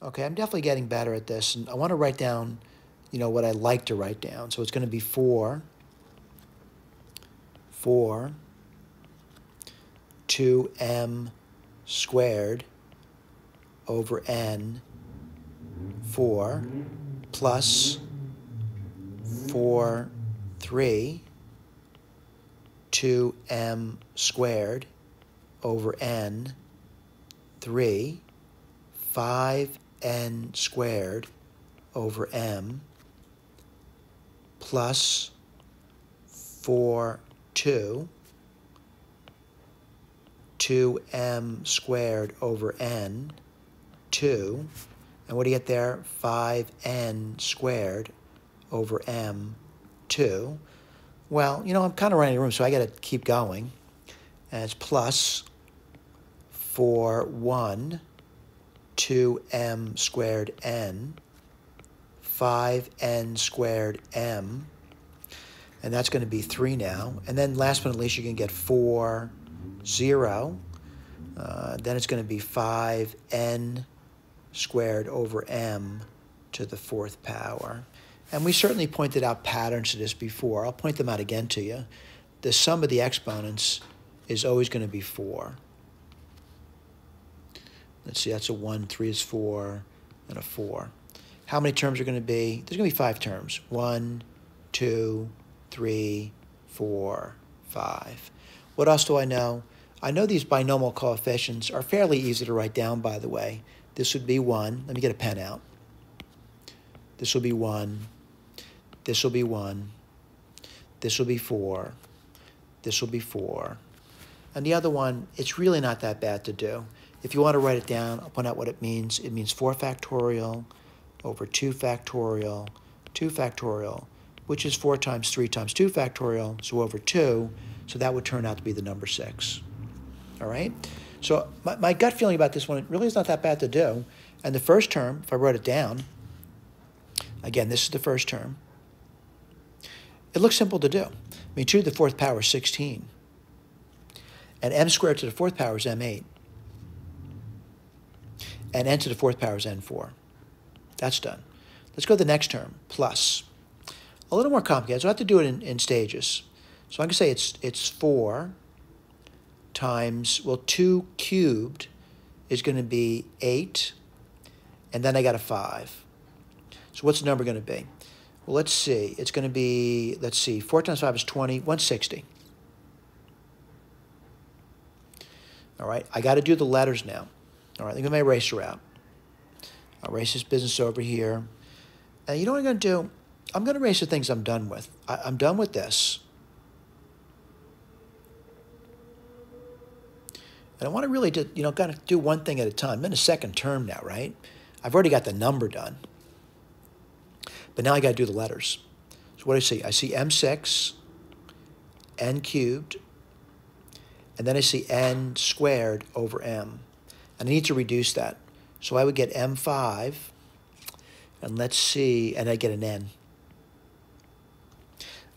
Okay, I'm definitely getting better at this, and I want to write down, you know, what I like to write down. So it's going to be 4, 4, 2m squared over n 4 plus 4, 3, 2m squared over n 3, 5n squared over m plus 4, 2, 2m squared over n, 2, and what do you get there? 5n squared over m, 2. Well, you know, I'm kind of running out of room, so I got to keep going. And it's plus 4, 1, 2m squared n, 5n squared m, and that's going to be 3 now. And then last but not least, you can get 4, 0. Uh, then it's going to be 5n squared over m to the fourth power. And we certainly pointed out patterns to this before. I'll point them out again to you. The sum of the exponents is always going to be 4. Let's see, that's a 1, 3 is 4, and a 4. How many terms are going to be? There's going to be five terms. 1, 2, 3, 4, 5. What else do I know? I know these binomial coefficients are fairly easy to write down, by the way. This would be 1. Let me get a pen out. This will be 1. This will be 1. This will be 4. This will be 4. And the other one, it's really not that bad to do. If you want to write it down, I'll point out what it means. It means 4 factorial over 2 factorial, 2 factorial, which is 4 times 3 times 2 factorial, so over 2. So that would turn out to be the number 6. All right? So my, my gut feeling about this one really is not that bad to do. And the first term, if I wrote it down, again, this is the first term. It looks simple to do. I mean, 2 to the fourth power is 16. And m squared to the fourth power is m8. And n to the fourth power is n4. That's done. Let's go to the next term, plus. A little more complicated, so I have to do it in, in stages. So I can say it's, it's 4 times, well, 2 cubed is going to be 8, and then I got a 5. So what's the number going to be? Well, let's see. It's going to be, let's see, 4 times 5 is 20, 160. All right, I got to do the letters now. All right, let me get my eraser out. I'll erase this business over here. And you know what I'm going to do? I'm going to erase the things I'm done with. I, I'm done with this. And I want to really, do, you know, kind of do one thing at a time. I'm in a second term now, right? I've already got the number done. But now I got to do the letters. So what do I see? I see M6, N cubed, and then I see N squared over M. And I need to reduce that. So I would get M5, and let's see, and I get an N.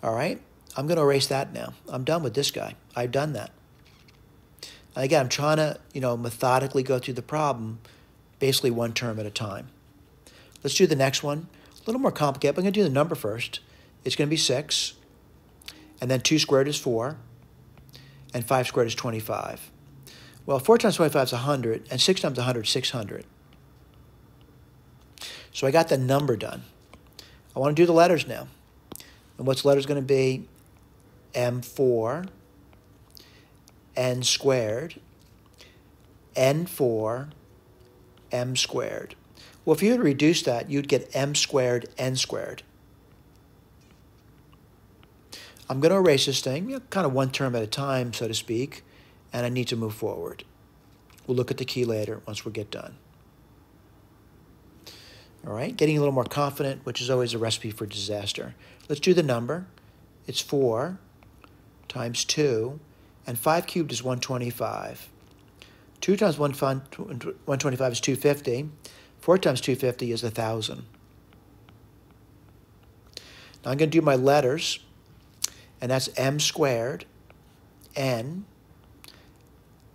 All right, I'm going to erase that now. I'm done with this guy. I've done that. And again, I'm trying to, you know, methodically go through the problem, basically one term at a time. Let's do the next one. A little more complicated, but I'm going to do the number first. It's going to be 6, and then 2 squared is 4, and 5 squared is 25. Well, 4 times 25 is 100, and 6 times 100 is 600. So I got the number done. I want to do the letters now. And what's letters going to be? M4 n squared, n4, m squared. Well, if you had reduced that, you'd get m squared, n squared. I'm going to erase this thing, you know, kind of one term at a time, so to speak, and I need to move forward. We'll look at the key later once we get done. All right, getting a little more confident, which is always a recipe for disaster. Let's do the number. It's 4 times 2 and 5 cubed is 125. 2 times 125 is 250. 4 times 250 is 1,000. Now I'm going to do my letters, and that's m squared, n,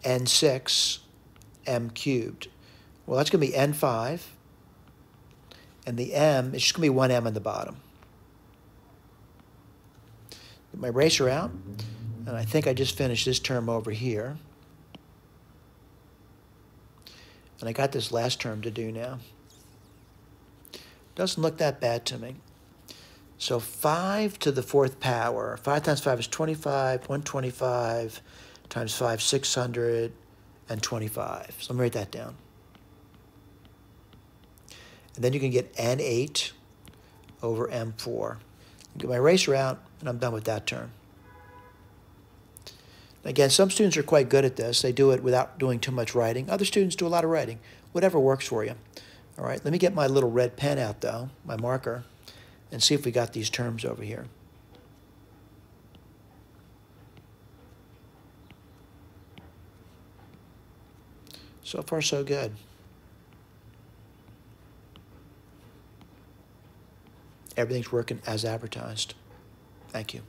n6, m cubed. Well, that's going to be n5, And the m, it's just going to be one m on the bottom. Get my eraser out, and I think I just finished this term over here. And I got this last term to do now. Doesn't look that bad to me. So 5 to the fourth power. 5 times 5 is 25. 125 times 5, 625. So let me write that down. And then you can get N8 over M4. Get my eraser out, and I'm done with that term. Again, some students are quite good at this. They do it without doing too much writing. Other students do a lot of writing. Whatever works for you. All right, let me get my little red pen out, though, my marker, and see if we got these terms over here. So far, so good. Everything's working as advertised. Thank you.